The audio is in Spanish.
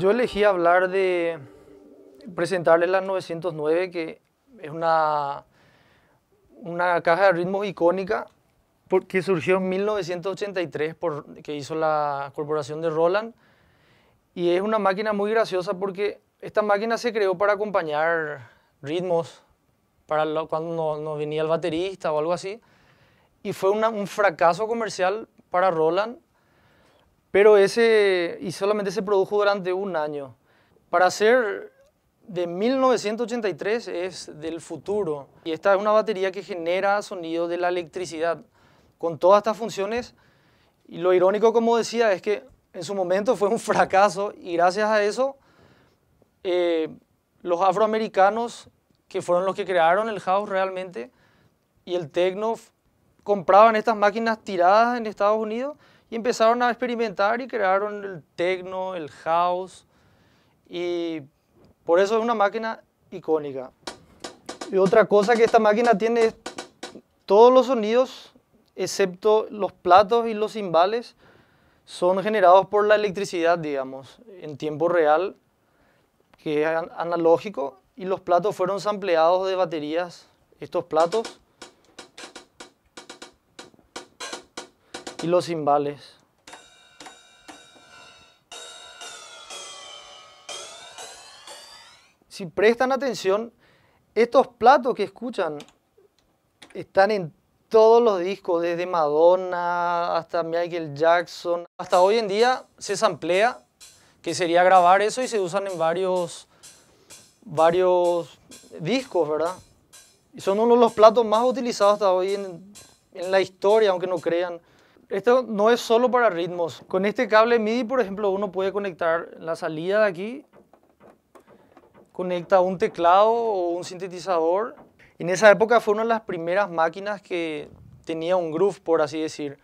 Yo elegí hablar de presentarles la 909, que es una, una caja de ritmos icónica que surgió en 1983 por, que hizo la corporación de Roland. Y es una máquina muy graciosa porque esta máquina se creó para acompañar ritmos, para cuando no, venía el baterista o algo así. Y fue un fracaso comercial para Roland, pero ese, y solamente se produjo durante un año. Para ser de 1983 es del futuro. Y esta es una batería que genera sonido de la electricidad con todas estas funciones. Y lo irónico, como decía, es que en su momento fue un fracaso y gracias a eso eh, los afroamericanos, que fueron los que crearon el house realmente, y el techno, compraban estas máquinas tiradas en Estados Unidos y empezaron a experimentar y crearon el techno, el house, y por eso es una máquina icónica. Y otra cosa que esta máquina tiene es todos los sonidos, excepto los platos y los cimbales, son generados por la electricidad, digamos, en tiempo real, que es analógico, y los platos fueron sampleados de baterías. Estos platos y los cimbales. Si prestan atención, estos platos que escuchan están en todos los discos, desde Madonna hasta Michael Jackson. Hasta hoy en día se samplea, que sería grabar eso y se usan en varios, varios discos, ¿verdad? Y son uno de los platos más utilizados hasta hoy en, en la historia, aunque no crean. Esto no es solo para ritmos. Con este cable MIDI, por ejemplo, uno puede conectar la salida de aquí, conecta un teclado o un sintetizador en esa época fue una de las primeras máquinas que tenía un groove, por así decir.